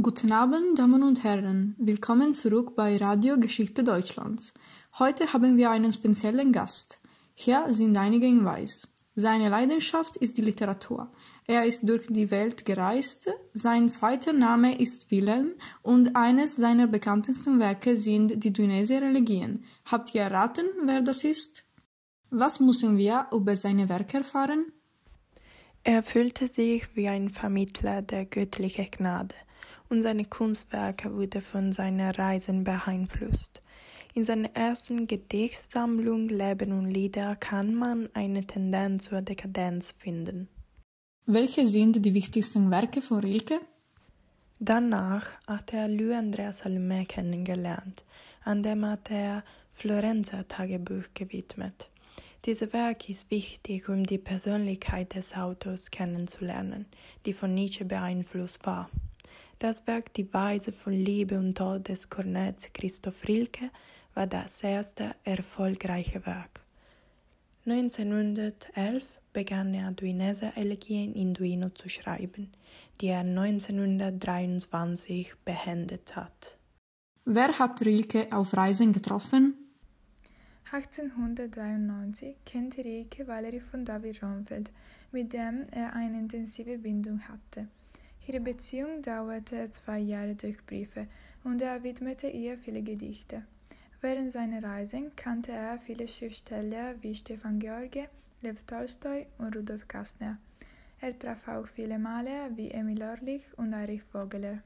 Guten Abend, Damen und Herren. Willkommen zurück bei Radio Geschichte Deutschlands. Heute haben wir einen speziellen Gast. Hier sind einige Hinweise. Seine Leidenschaft ist die Literatur. Er ist durch die Welt gereist. Sein zweiter Name ist Wilhelm und eines seiner bekanntesten Werke sind die Duinese Religien. Habt ihr erraten, wer das ist? Was müssen wir über seine Werke erfahren? Er fühlte sich wie ein Vermittler der göttlichen Gnade und seine Kunstwerke wurden von seinen Reisen beeinflusst. In seiner ersten Gedichtsammlung Leben und Lieder kann man eine Tendenz zur Dekadenz finden. Welche sind die wichtigsten Werke von Rilke? Danach hat er Louis Andrea Salomé kennengelernt, an dem hat er Florenzer Tagebuch gewidmet. Dieses Werk ist wichtig, um die Persönlichkeit des Autors kennenzulernen, die von Nietzsche beeinflusst war. Das Werk Die Weise von Liebe und Tod des Kornets Christoph Rilke war das erste erfolgreiche Werk. 1911 begann er Duinese Elegien in Duino zu schreiben, die er 1923 beendet hat. Wer hat Rilke auf Reisen getroffen? 1893 kennte Rilke Valerie von David Romfeld, mit dem er eine intensive Bindung hatte. Ihre Beziehung dauerte zwei Jahre durch Briefe und er widmete ihr viele Gedichte. Während seiner Reisen kannte er viele Schriftsteller wie Stefan George, Lev Tolstoi und Rudolf Kastner. Er traf auch viele Maler wie Emil Orlich und Erich Vogeler.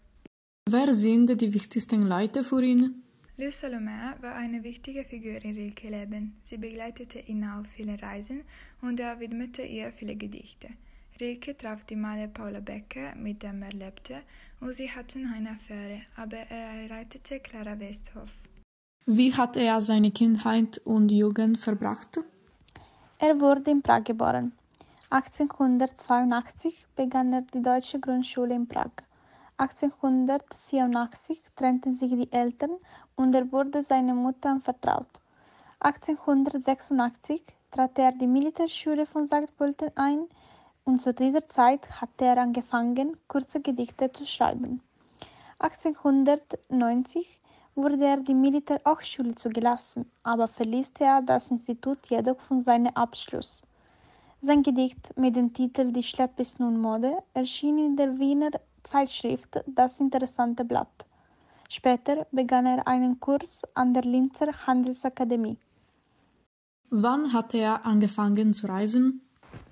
Wer sind die wichtigsten Leute für ihn? Lou Salomé war eine wichtige Figur in Rilke Leben. Sie begleitete ihn auf vielen Reisen und er widmete ihr viele Gedichte. Rilke traf die Maler Paula Becker, mit dem er lebte, und sie hatten eine Affäre, aber er heiratete Clara Westhoff. Wie hat er seine Kindheit und Jugend verbracht? Er wurde in Prag geboren. 1882 begann er die deutsche Grundschule in Prag. 1884 trennten sich die Eltern und er wurde seiner Mutter anvertraut. 1886 trat er die Militärschule von St. Pölten ein und zu dieser Zeit hatte er angefangen, kurze Gedichte zu schreiben. 1890 wurde er die Militärhochschule zugelassen, aber verließ er das Institut jedoch von seinem Abschluss. Sein Gedicht mit dem Titel Die Schleppe ist nun Mode erschien in der Wiener Zeitschrift Das Interessante Blatt. Später begann er einen Kurs an der Linzer Handelsakademie. Wann hat er angefangen zu reisen?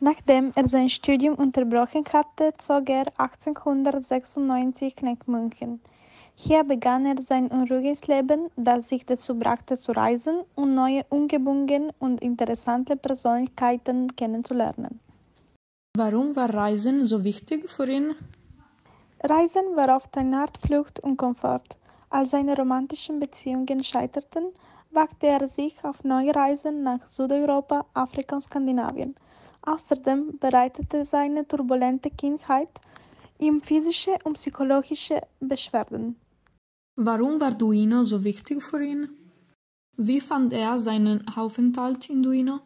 Nachdem er sein Studium unterbrochen hatte, zog er 1896 nach München. Hier begann er sein unruhiges Leben, das sich dazu brachte zu reisen und neue Umgebungen und interessante Persönlichkeiten kennenzulernen. Warum war Reisen so wichtig für ihn? Reisen war oft eine Art Flucht und Komfort. Als seine romantischen Beziehungen scheiterten, wagte er sich auf neue Reisen nach Südeuropa, Afrika und Skandinavien. Außerdem bereitete seine turbulente Kindheit ihm physische und psychologische Beschwerden. Warum war Duino so wichtig für ihn? Wie fand er seinen Aufenthalt in Duino?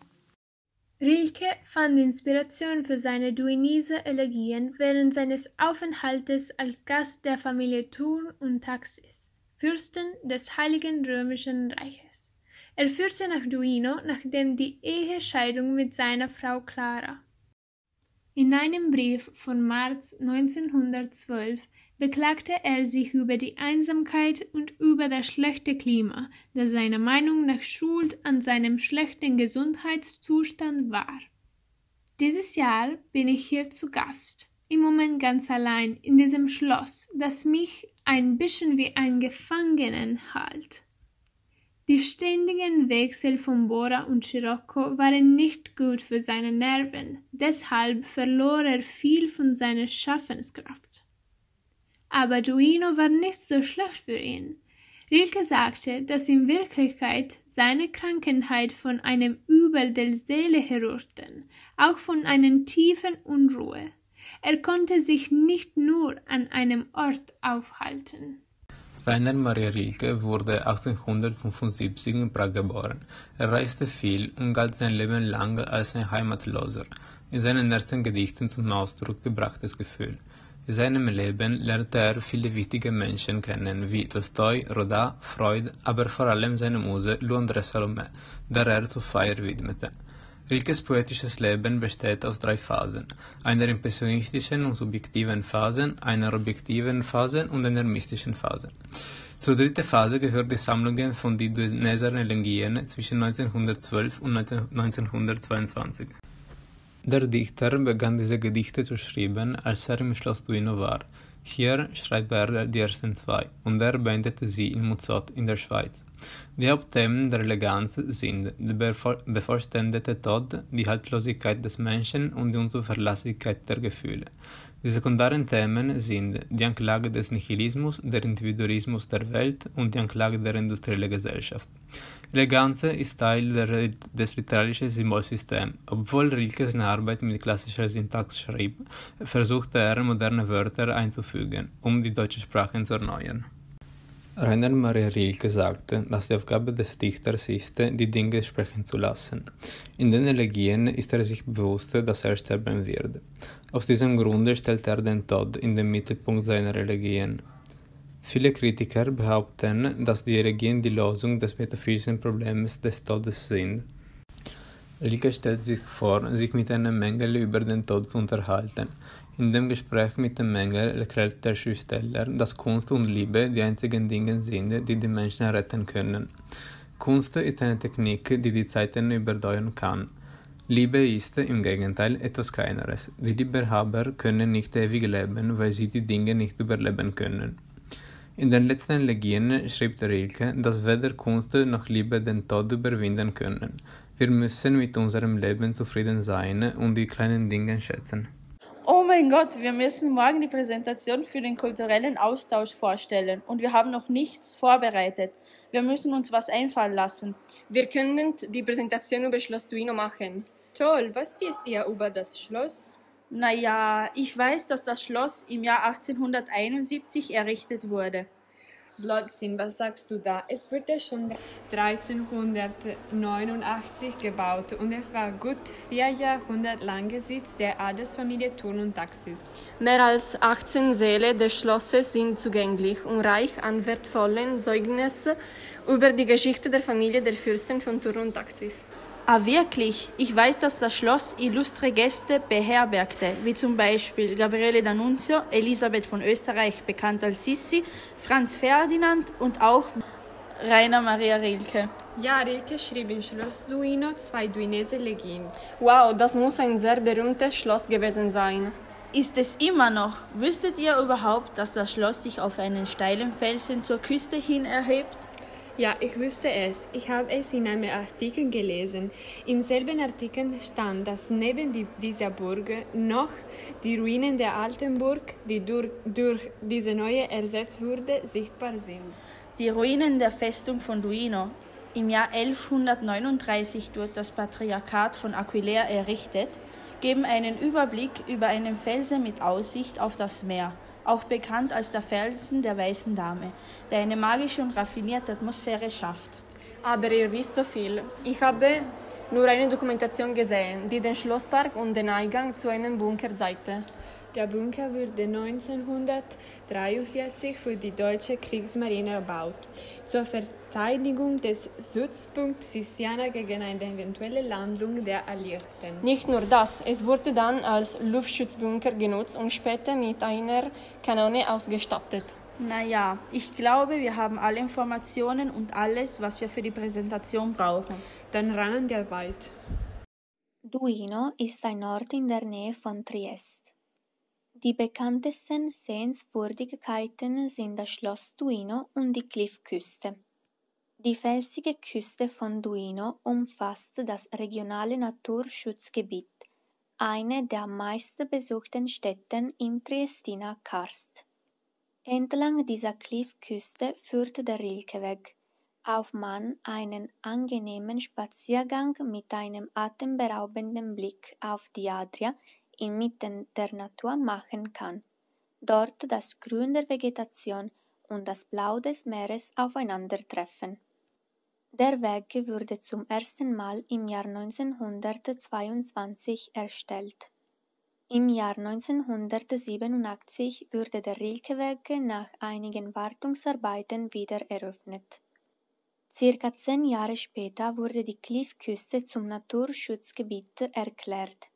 Rilke fand Inspiration für seine Duinese Elegien während seines Aufenthaltes als Gast der Familie Thurn und Taxis, Fürsten des Heiligen Römischen Reiches. Er führte nach Duino, nachdem die Ehescheidung mit seiner Frau Clara. In einem Brief von März 1912 beklagte er sich über die Einsamkeit und über das schlechte Klima, das seiner Meinung nach schuld an seinem schlechten Gesundheitszustand war. Dieses Jahr bin ich hier zu Gast, im Moment ganz allein in diesem Schloss, das mich ein bisschen wie ein Gefangenen hält. Die ständigen Wechsel von Bora und Scirocco waren nicht gut für seine Nerven, deshalb verlor er viel von seiner Schaffenskraft. Aber Duino war nicht so schlecht für ihn. Rilke sagte, dass in Wirklichkeit seine Krankheit von einem Übel der Seele herrührten, auch von einer tiefen Unruhe. Er konnte sich nicht nur an einem Ort aufhalten. Rainer Maria Rilke wurde 1875 in Prag geboren. Er reiste viel und galt sein Leben lang als ein Heimatloser. In seinen ersten Gedichten zum Ausdruck gebrachtes Gefühl. In seinem Leben lernte er viele wichtige Menschen kennen, wie Tolstoi, Rodin, Freud, aber vor allem seine Muse Lou Salomé, der er zur Feier widmete. Rilkes poetisches Leben besteht aus drei Phasen, einer impressionistischen und subjektiven Phase, einer objektiven Phase und einer mystischen Phase. Zur dritten Phase gehört die Sammlung von die Duenesern Elegien zwischen 1912 und 1922. Der Dichter begann diese Gedichte zu schreiben, als er im Schloss Duino war. Hier schreibt er die ersten zwei, und er beendete sie in Muzot in der Schweiz. Die Hauptthemen der Eleganz sind der bevollständigte Tod, die Haltlosigkeit des Menschen und die Unzuverlässigkeit der Gefühle. Die sekundären Themen sind die Anklage des Nihilismus, der Individualismus der Welt und die Anklage der industriellen Gesellschaft. Eleganz ist Teil der, des literarischen Symbolsystems. Obwohl Rilke seine Arbeit mit klassischer Syntax schrieb, versuchte er moderne Wörter einzufügen, um die deutsche Sprache zu erneuern. Rainer Maria Rilke sagte, dass die Aufgabe des Dichters ist, die Dinge sprechen zu lassen. In den Elegien ist er sich bewusst, dass er sterben wird. Aus diesem Grunde stellt er den Tod in den Mittelpunkt seiner Elegien. Viele Kritiker behaupten, dass die Elegien die Lösung des metaphysischen Problems des Todes sind. Rilke stellt sich vor, sich mit einem Mengel über den Tod zu unterhalten. In dem Gespräch mit dem Mengel erklärt der Schriftsteller, dass Kunst und Liebe die einzigen Dinge sind, die die Menschen retten können. Kunst ist eine Technik, die die Zeiten überdauern kann. Liebe ist, im Gegenteil, etwas Kleineres. Die Liebhaber können nicht ewig leben, weil sie die Dinge nicht überleben können. In den letzten Elegien schreibt Rilke, dass weder Kunst noch Liebe den Tod überwinden können. Wir müssen mit unserem Leben zufrieden sein und die kleinen Dinge schätzen. Oh mein Gott, wir müssen morgen die Präsentation für den kulturellen Austausch vorstellen und wir haben noch nichts vorbereitet. Wir müssen uns was einfallen lassen. Wir können die Präsentation über Schloss Duino machen. Toll, was wisst ihr über das Schloss? Naja, ich weiß, dass das Schloss im Jahr 1871 errichtet wurde. Blödsinn, was sagst du da? Es wurde schon 1389 gebaut und es war gut vier Jahrhunderte lang Sitz der Adelsfamilie Thurn und Taxis. Mehr als 18 Säle des Schlosses sind zugänglich und reich an wertvollen Zeugnissen über die Geschichte der Familie der Fürsten von Thurn und Taxis. Ah, wirklich? Ich weiß, dass das Schloss illustre Gäste beherbergte, wie zum Beispiel Gabriele D'Annunzio, Elisabeth von Österreich, bekannt als Sissi, Franz Ferdinand und auch Rainer Maria Rilke. Ja, Rilke schrieb in Schloss Duino zwei Duinese Legien. Wow, das muss ein sehr berühmtes Schloss gewesen sein. Ist es immer noch? Wüsstet ihr überhaupt, dass das Schloss sich auf einen steilen Felsen zur Küste hin erhebt? Ja, ich wusste es. Ich habe es in einem Artikel gelesen. Im selben Artikel stand, dass neben die, dieser Burg noch die Ruinen der alten Burg, die durch, durch diese neue ersetzt wurde, sichtbar sind. Die Ruinen der Festung von Duino, im Jahr 1139 durch das Patriarchat von Aquileia errichtet, geben einen Überblick über einen Felsen mit Aussicht auf das Meer auch bekannt als der Felsen der Weißen Dame, der eine magische und raffinierte Atmosphäre schafft. Aber ihr wisst so viel. Ich habe nur eine Dokumentation gesehen, die den Schlosspark und den Eingang zu einem Bunker zeigte. Der Bunker wurde 1943 für die deutsche Kriegsmarine erbaut, zur Verteidigung des Stützpunkts Sistiana gegen eine eventuelle Landung der Alliierten. Nicht nur das, es wurde dann als Luftschutzbunker genutzt und später mit einer Kanone ausgestattet. Naja, ich glaube, wir haben alle Informationen und alles, was wir für die Präsentation brauchen. Dann rannen wir weit. Duino ist ein Ort in der Nähe von Triest. Die bekanntesten Sehenswürdigkeiten sind das Schloss Duino und die Kliffküste. Die felsige Küste von Duino umfasst das regionale Naturschutzgebiet, eine der meistbesuchten Stätten im Triestiner Karst. Entlang dieser Kliffküste führt der Rilkeweg, auf man einen angenehmen Spaziergang mit einem atemberaubenden Blick auf die Adria inmitten der Natur machen kann, dort das Grün der Vegetation und das Blau des Meeres aufeinandertreffen. Der Weg wurde zum ersten Mal im Jahr 1922 erstellt. Im Jahr 1987 wurde der Rilkeweg nach einigen Wartungsarbeiten wieder eröffnet. Circa zehn Jahre später wurde die Cliffküste zum Naturschutzgebiet erklärt.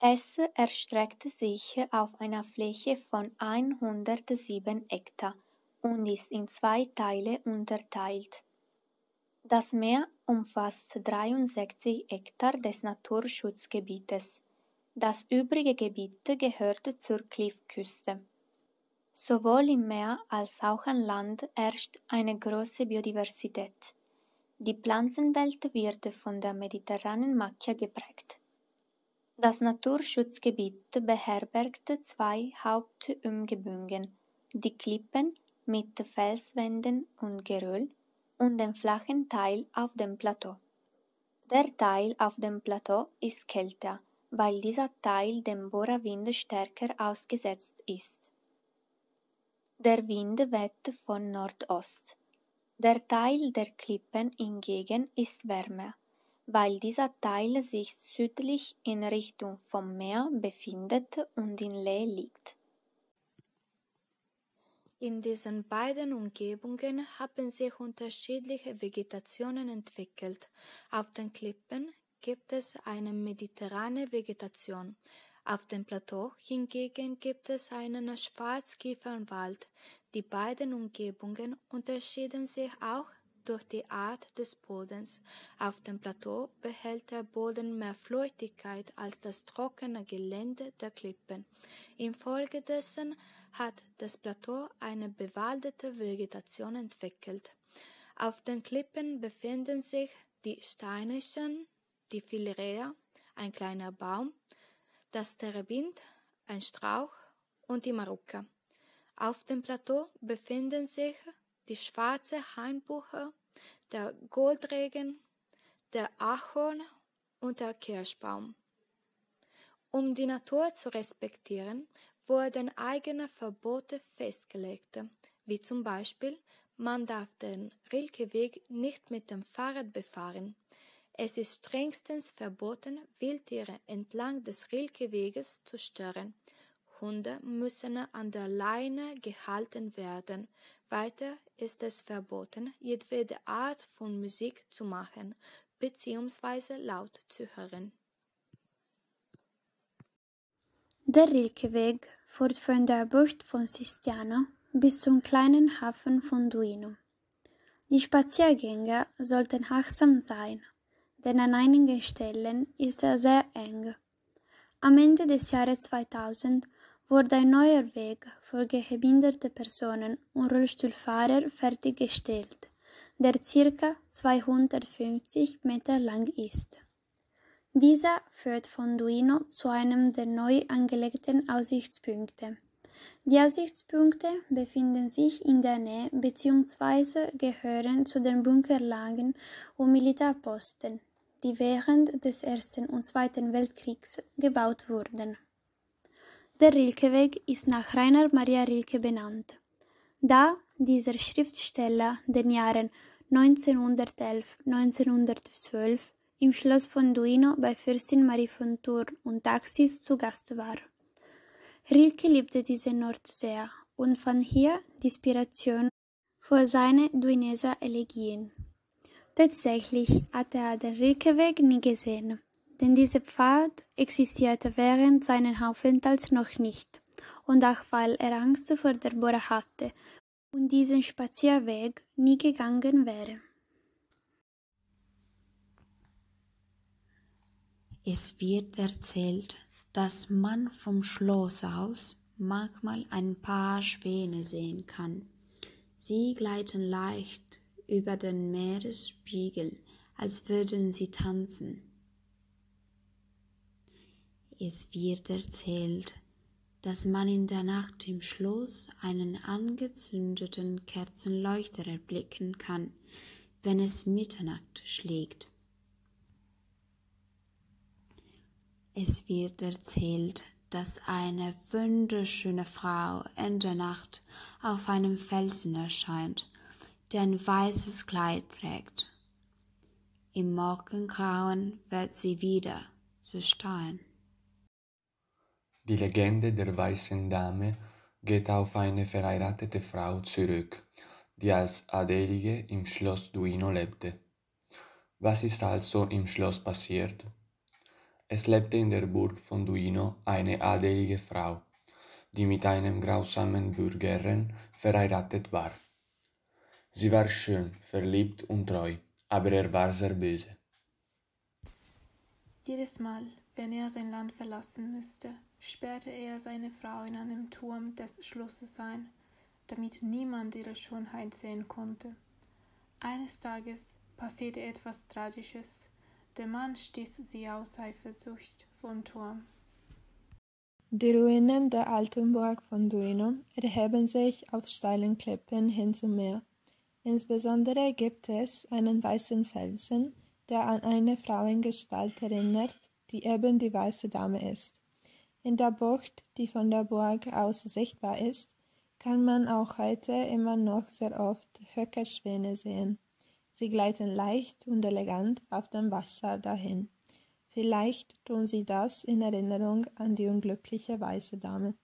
Es erstreckte sich auf einer Fläche von 107 Hektar und ist in zwei Teile unterteilt. Das Meer umfasst 63 Hektar des Naturschutzgebietes. Das übrige Gebiet gehört zur Cliffküste. Sowohl im Meer als auch an Land herrscht eine große Biodiversität. Die Pflanzenwelt wird von der mediterranen Macchia geprägt. Das Naturschutzgebiet beherbergt zwei Hauptumgebungen, die Klippen mit Felswänden und Geröll und den flachen Teil auf dem Plateau. Der Teil auf dem Plateau ist kälter, weil dieser Teil dem Bohrawind stärker ausgesetzt ist. Der Wind weht von Nordost. Der Teil der Klippen hingegen ist wärmer, weil dieser Teil sich südlich in Richtung vom Meer befindet und in Lee liegt. In diesen beiden Umgebungen haben sich unterschiedliche Vegetationen entwickelt. Auf den Klippen gibt es eine mediterrane Vegetation. Auf dem Plateau hingegen gibt es einen Schwarzkiefernwald. Die beiden Umgebungen unterschieden sich auch durch die Art des Bodens. Auf dem Plateau behält der Boden mehr Feuchtigkeit als das trockene Gelände der Klippen. Infolgedessen hat das Plateau eine bewaldete Vegetation entwickelt. Auf den Klippen befinden sich die Steinischen, die Philerea, ein kleiner Baum, das Terebinth, ein Strauch und die Maruka. Auf dem Plateau befinden sich die schwarze Hainbuche, der Goldregen, der Ahorn und der Kirschbaum. Um die Natur zu respektieren, wurden eigene Verbote festgelegt, wie zum Beispiel man darf den Rilkeweg nicht mit dem Fahrrad befahren. Es ist strengstens verboten, Wildtiere entlang des Rilkeweges zu stören. Hunde müssen an der Leine gehalten werden. Weiter ist es verboten, jedwede Art von Musik zu machen bzw. laut zu hören. Der Rilkeweg führt von der Bucht von Sistiana bis zum kleinen Hafen von Duino. Die Spaziergänger sollten achtsam sein, denn an einigen Stellen ist er sehr eng. Am Ende des Jahres 2000 wurde ein neuer Weg für gehbehinderte Personen und Rollstuhlfahrer fertiggestellt, der ca. 250 Meter lang ist. Dieser führt von Duino zu einem der neu angelegten Aussichtspunkte. Die Aussichtspunkte befinden sich in der Nähe bzw. gehören zu den Bunkerlagen und Militärposten, die während des Ersten und Zweiten Weltkriegs gebaut wurden. Der Rilkeweg ist nach Rainer Maria Rilke benannt. Da dieser Schriftsteller den Jahren 1911-1912 im Schloss von Duino bei Fürstin Marie von Tours und Taxis zu Gast war. Rilke liebte diesen Ort sehr und fand hier die Inspiration für seine Duineser Elegien. Tatsächlich hatte er den Rilkeweg nie gesehen, denn dieser Pfad existierte während seines Aufenthalts noch nicht, und auch weil er Angst vor der Bohre hatte und diesen Spazierweg nie gegangen wäre. Es wird erzählt, dass man vom Schloss aus manchmal ein paar Schwäne sehen kann. Sie gleiten leicht über den Meeresspiegel, als würden sie tanzen. Es wird erzählt, dass man in der Nacht im Schloss einen angezündeten Kerzenleuchter erblicken kann, wenn es Mitternacht schlägt. Es wird erzählt, dass eine wunderschöne Frau in der Nacht auf einem Felsen erscheint, der ein weißes Kleid trägt. Im Morgengrauen wird sie wieder zu stehen. Die Legende der weißen Dame geht auf eine verheiratete Frau zurück, die als Adelige im Schloss Duino lebte. Was ist also im Schloss passiert? Es lebte in der Burg von Duino eine adelige Frau, die mit einem grausamen Bürgerren verheiratet war. Sie war schön, verliebt und treu, aber er war sehr böse. Jedes Mal, wenn er sein Land verlassen müsste, sperrte er seine Frau in einem Turm des Schlosses ein, damit niemand ihre Schönheit sehen konnte. Eines Tages passierte etwas Tragisches. Der Mann stieß sie aus Eifersucht vom Turm. Die Ruinen der alten Burg von Duino erheben sich auf steilen Klippen hin zum Meer. Insbesondere gibt es einen weißen Felsen, der an eine Frauengestalt erinnert, die eben die weiße Dame ist. In der Bucht, die von der Burg aus sichtbar ist, kann man auch heute immer noch sehr oft Höckerschwäne sehen. Sie gleiten leicht und elegant auf dem Wasser dahin. Vielleicht tun sie das in Erinnerung an die unglückliche weiße Dame.